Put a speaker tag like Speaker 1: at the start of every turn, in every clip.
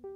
Speaker 1: Hello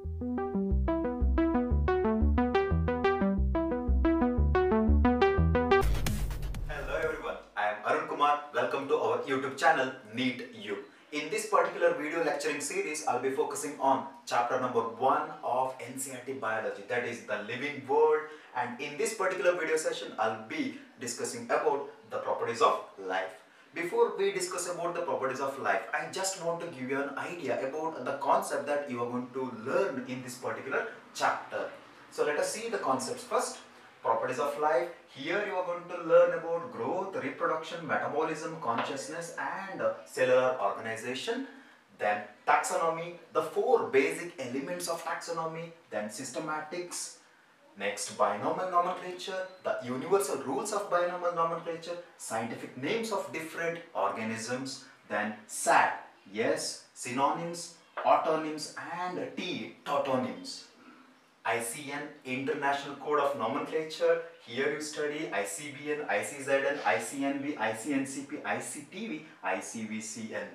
Speaker 1: everyone, I am Arun Kumar. Welcome to our YouTube channel NEET YUG. In this particular video lecturing series, I'll be focusing on chapter number 1 of NCERT Biology that is the living world and in this particular video session I'll be discussing about the properties of life. Before we discuss about the properties of life, I just want to give you an idea about the concept that you are going to learn in this particular chapter. So let us see the concepts first properties of life. Here you are going to learn about growth, reproduction, metabolism, consciousness and cellular organization. Then taxonomy, the four basic elements of taxonomy. Then systematics. Next binomial nomenclature, the universal rules of binomial nomenclature, scientific names of different organisms. Then SAT, yes, synonyms, autonyms and T, tautonyms. ICN International Code of Nomenclature. Here you study ICBN, ICZN, ICNB, ICNCP, ICTV, ICVCN.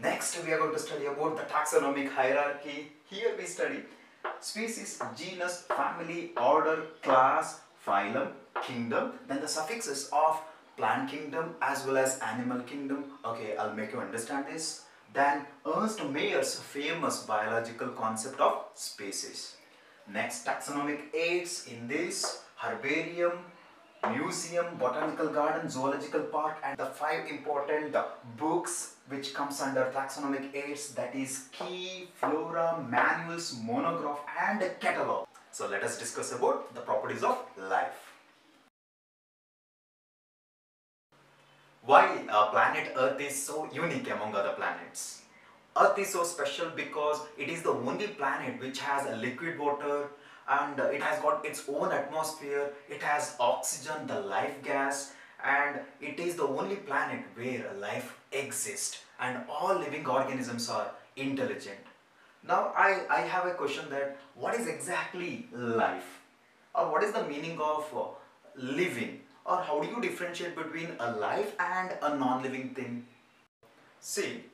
Speaker 1: Next we are going to study about the taxonomic hierarchy. Here we study species, genus, family, order, class, phylum, kingdom, then the suffixes of plant kingdom as well as animal kingdom. Okay, I'll make you understand this. Then Ernst Mayr's famous biological concept of species. Next, taxonomic aids in this herbarium, museum, botanical garden, zoological park and the five important books which comes under taxonomic aids that is key, flora, manuals, monograph and catalog. So let us discuss about the properties of life. Why uh, planet Earth is so unique among other planets? Earth is so special because it is the only planet which has a liquid water and it has got its own atmosphere, it has oxygen, the life gas. And it is the only planet where life exists. And all living organisms are intelligent. Now I, I have a question that what is exactly life? Or what is the meaning of uh, living? Or how do you differentiate between a life and a non-living thing? See,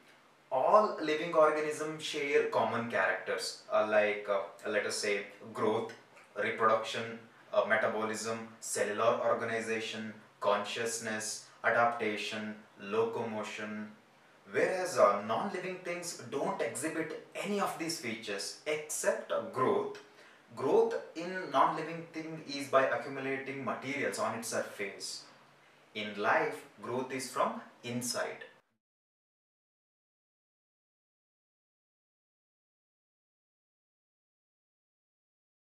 Speaker 1: all living organisms share common characters uh, like uh, let us say growth, reproduction, uh, metabolism, cellular organization, consciousness, adaptation, locomotion. Whereas uh, non-living things don't exhibit any of these features except growth. Growth in non-living thing is by accumulating materials on its surface. In life, growth is from inside